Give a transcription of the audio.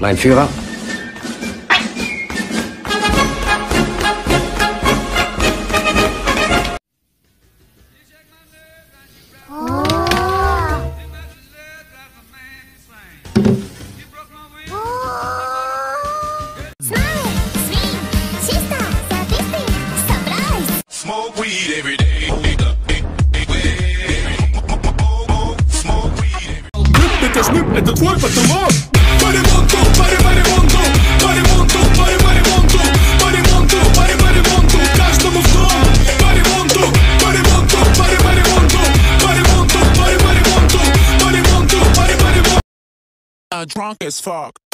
Mein Führer? Smoke weed every day. скажем, это твой потолок По ремонту, по ремонту, по ремонту, по ремонту По ремонту, по ремонту, каждому в дом. По ремонту, по ремонту, по ремонту По ремонту, по ремонту, по ремонту, по ремонту Drunk as fuck.